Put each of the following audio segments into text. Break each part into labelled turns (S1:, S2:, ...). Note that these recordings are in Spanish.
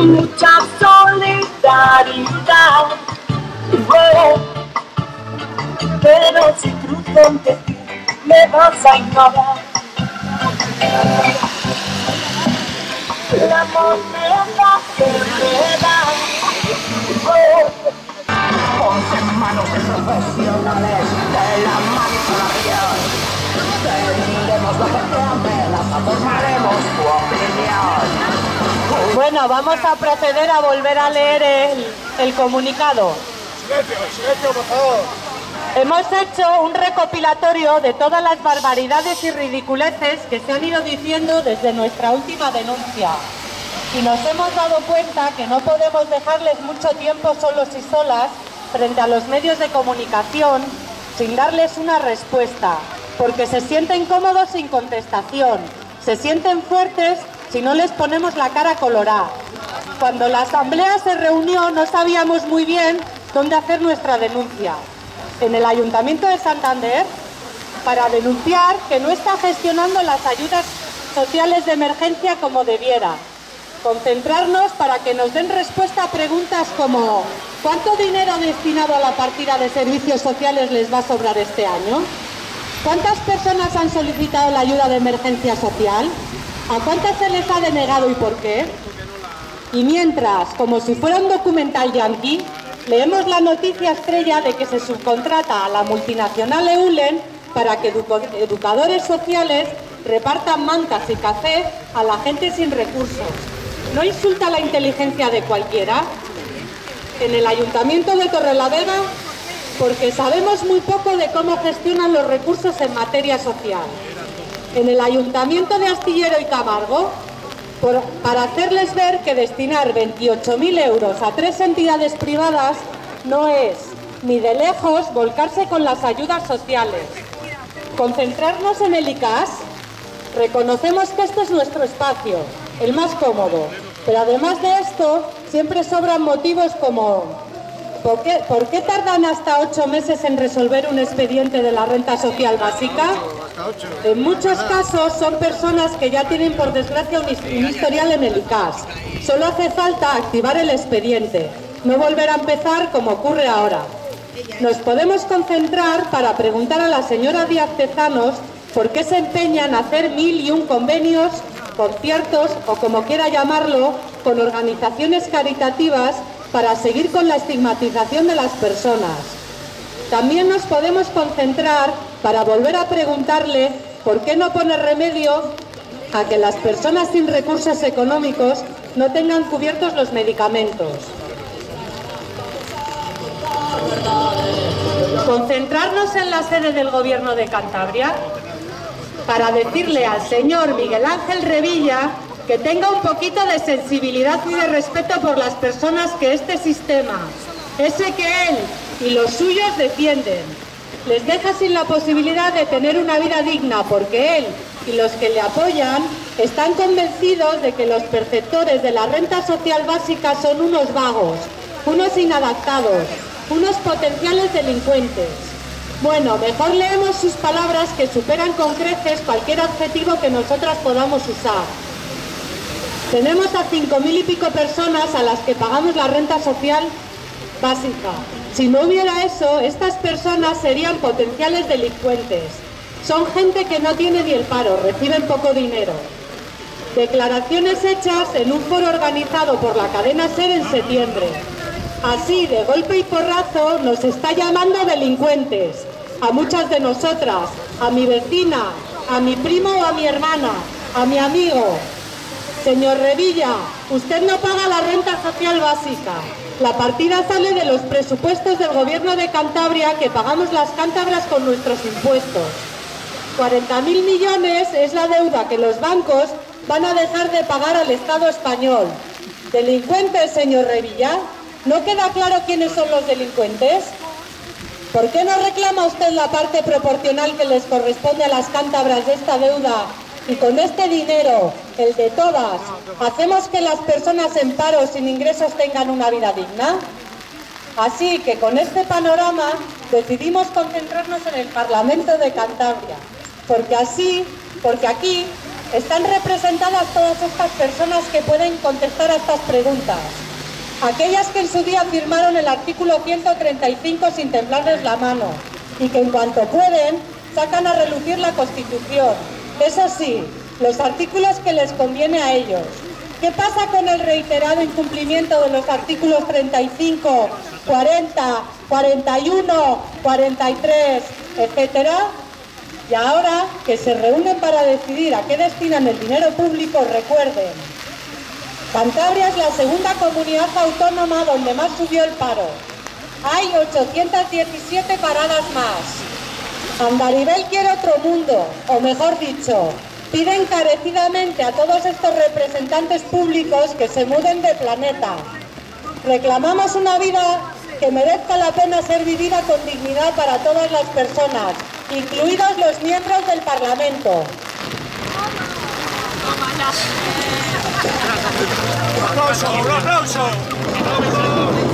S1: mucha solidaridad. Oh, pero si cruzo ante ti, me vas a ignorar. Moneda que me da. Oh, ponte en manos de profesionales de la manipulación. Tendremos lo que te apelas, formaremos tu opinión.
S2: Bueno, vamos a proceder a volver a leer el, comunicado.
S3: Silencio, silencio, por favor.
S2: Hemos hecho un recopilatorio de todas las barbaridades y ridiculeces que se han ido diciendo desde nuestra última denuncia. Y nos hemos dado cuenta que no podemos dejarles mucho tiempo solos y solas frente a los medios de comunicación sin darles una respuesta, porque se sienten cómodos sin contestación, se sienten fuertes si no les ponemos la cara colorada. Cuando la asamblea se reunió no sabíamos muy bien dónde hacer nuestra denuncia. En el Ayuntamiento de Santander, para denunciar que no está gestionando las ayudas sociales de emergencia como debiera. Concentrarnos para que nos den respuesta a preguntas como ¿cuánto dinero destinado a la partida de servicios sociales les va a sobrar este año? ¿Cuántas personas han solicitado la ayuda de emergencia social? ¿A cuántas se les ha denegado y por qué? Y mientras, como si fuera un documental yankee, leemos la noticia estrella de que se subcontrata a la multinacional Eulen para que educadores sociales repartan mantas y café a la gente sin recursos. ¿No insulta la inteligencia de cualquiera? En el Ayuntamiento de Torrelavega, porque sabemos muy poco de cómo gestionan los recursos en materia social en el Ayuntamiento de Astillero y Camargo para hacerles ver que destinar 28.000 euros a tres entidades privadas no es ni de lejos volcarse con las ayudas sociales. Concentrarnos en el ICAS, reconocemos que este es nuestro espacio, el más cómodo, pero además de esto siempre sobran motivos como ¿por qué, ¿por qué tardan hasta ocho meses en resolver un expediente de la renta social básica? En muchos casos son personas que ya tienen por desgracia un historial en el ICAS. Solo hace falta activar el expediente, no volver a empezar como ocurre ahora. Nos podemos concentrar para preguntar a la señora Díaz Tezanos por qué se empeñan en hacer mil y un convenios, conciertos o como quiera llamarlo, con organizaciones caritativas para seguir con la estigmatización de las personas. También nos podemos concentrar para volver a preguntarle por qué no pone remedio a que las personas sin recursos económicos no tengan cubiertos los medicamentos. Concentrarnos en la sede del Gobierno de Cantabria para decirle al señor Miguel Ángel Revilla que tenga un poquito de sensibilidad y de respeto por las personas que este sistema, ese que él y los suyos defienden. Les deja sin la posibilidad de tener una vida digna porque él y los que le apoyan están convencidos de que los perceptores de la renta social básica son unos vagos, unos inadaptados, unos potenciales delincuentes. Bueno, mejor leemos sus palabras que superan con creces cualquier adjetivo que nosotras podamos usar. Tenemos a cinco mil y pico personas a las que pagamos la renta social básica. Si no hubiera eso, estas personas serían potenciales delincuentes. Son gente que no tiene ni el paro, reciben poco dinero. Declaraciones hechas en un foro organizado por la cadena SER en septiembre. Así, de golpe y porrazo, nos está llamando delincuentes. A muchas de nosotras, a mi vecina, a mi primo o a mi hermana, a mi amigo. Señor Revilla, usted no paga la renta social básica. La partida sale de los presupuestos del Gobierno de Cantabria que pagamos las cántabras con nuestros impuestos. 40.000 millones es la deuda que los bancos van a dejar de pagar al Estado español. ¿Delincuentes, señor Revilla? ¿No queda claro quiénes son los delincuentes? ¿Por qué no reclama usted la parte proporcional que les corresponde a las cántabras de esta deuda y con este dinero, el de todas, hacemos que las personas en paro sin ingresos tengan una vida digna? Así que con este panorama decidimos concentrarnos en el Parlamento de Cantabria, porque así, porque aquí están representadas todas estas personas que pueden contestar a estas preguntas. Aquellas que en su día firmaron el artículo 135 sin temblarles la mano y que en cuanto pueden sacan a relucir la Constitución. Eso sí, los artículos que les conviene a ellos. ¿Qué pasa con el reiterado incumplimiento de los artículos 35, 40, 41, 43, etcétera? Y ahora que se reúnen para decidir a qué destinan el dinero público, recuerden, Cantabria es la segunda comunidad autónoma donde más subió el paro. Hay 817 paradas más. Andaribel quiere otro mundo, o mejor dicho, pide encarecidamente a todos estos representantes públicos que se muden de planeta. Reclamamos una vida que merezca la pena ser vivida con dignidad para todas las personas, incluidos los miembros del Parlamento.
S3: Aplauso, aplauso.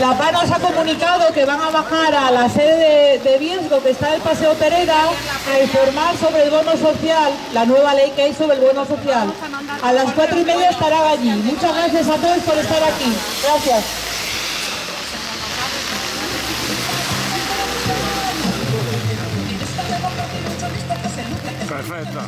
S2: La PA nos ha comunicado que van a bajar a la sede de, de que está el Paseo Pereira, a informar sobre el bono social, la nueva ley que hay sobre el bono social. A las cuatro y media estarán allí. Muchas gracias a todos por estar aquí. Gracias.
S3: Perfecto.